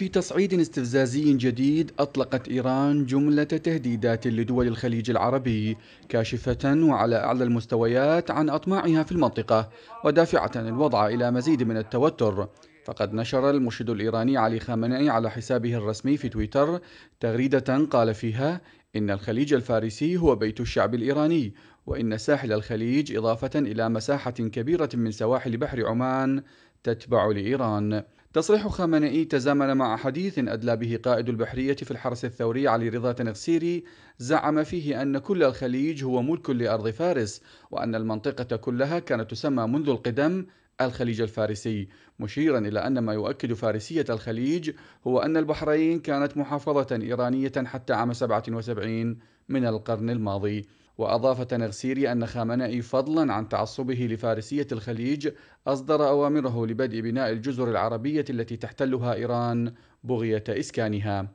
في تصعيد استفزازي جديد أطلقت إيران جملة تهديدات لدول الخليج العربي كاشفة وعلى أعلى المستويات عن أطماعها في المنطقة ودافعة الوضع إلى مزيد من التوتر. فقد نشر المرشد الإيراني علي خامنئي على حسابه الرسمي في تويتر تغريدة قال فيها إن الخليج الفارسي هو بيت الشعب الإيراني وإن ساحل الخليج إضافة إلى مساحة كبيرة من سواحل بحر عمان تتبع لإيران. تصريح خامنئي تزامن مع حديث أدلى به قائد البحرية في الحرس الثوري علي رضا تنغسيري زعم فيه أن كل الخليج هو ملك لأرض فارس وأن المنطقة كلها كانت تسمى منذ القدم الخليج الفارسي. مشيرا إلى أن ما يؤكد فارسية الخليج هو أن البحرين كانت محافظة إيرانية حتى عام 77 من القرن الماضي. وأضاف تنغسيري أن خامنئي فضلا عن تعصبه لفارسية الخليج أصدر أوامره لبدء بناء الجزر العربية التي تحتلها إيران بغية إسكانها.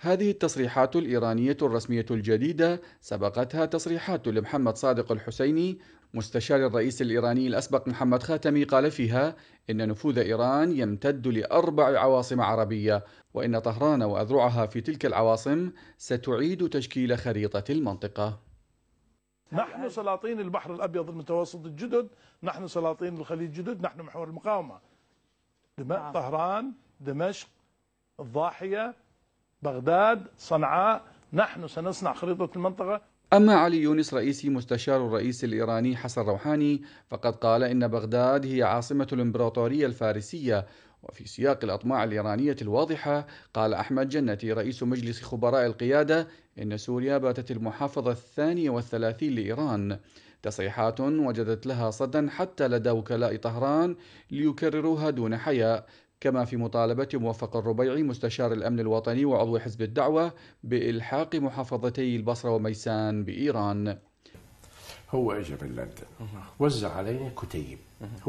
هذه التصريحات الإيرانية الرسمية الجديدة سبقتها تصريحات لمحمد صادق الحسيني مستشار الرئيس الإيراني الأسبق محمد خاتمي قال فيها إن نفوذ إيران يمتد لأربع عواصم عربية وإن طهران وأذرعها في تلك العواصم ستعيد تشكيل خريطة المنطقة. نحن سلاطين البحر الأبيض المتوسط الجدد نحن سلاطين الخليج الجدد نحن محور المقاومة. نعم. طهران دمشق الضاحية بغداد صنعاء. نحن سنصنع خريطة المنطقة. أما علي يونس رئيسي مستشار الرئيس الإيراني حسن روحاني فقد قال إن بغداد هي عاصمة الإمبراطورية الفارسية وفي سياق الأطماع الإيرانية الواضحة قال أحمد جنتي رئيس مجلس خبراء القيادة إن سوريا باتت المحافظة الثانية والثلاثين لإيران. تصريحات وجدت لها صدا حتى لدى وكلاء طهران ليكرروها دون حياء كما في مطالبة موفق الربيعي مستشار الأمن الوطني وعضو حزب الدعوة بإلحاق محافظتي البصرة وميسان بإيران. هو اجى من لندن. وزع علينا كتيب.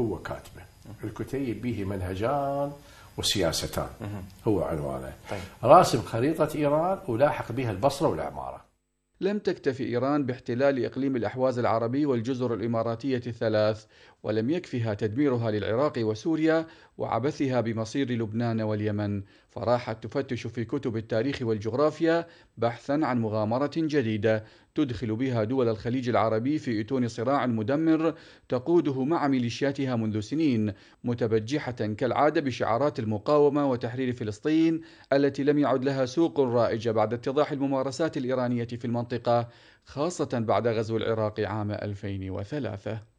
هو كاتبه. الكتيب به منهجان وسياستان. هو عنوانه. طيب. راسم خريطة إيران ولاحق بها البصرة والعمارة. لم تكتفي إيران باحتلال إقليم الأحواز العربي والجزر الإماراتية الثلاث ولم يكفها تدميرها للعراق وسوريا وعبثها بمصير لبنان واليمن. فراحت تفتش في كتب التاريخ والجغرافيا بحثا عن مغامرة جديدة. تدخل بها دول الخليج العربي في إتون صراع مدمر تقوده مع ميليشياتها منذ سنين متبجحة كالعادة بشعارات المقاومة وتحرير فلسطين التي لم يعد لها سوق رائجة بعد اتضاح الممارسات الإيرانية في المنطقة خاصة بعد غزو العراق عام 2003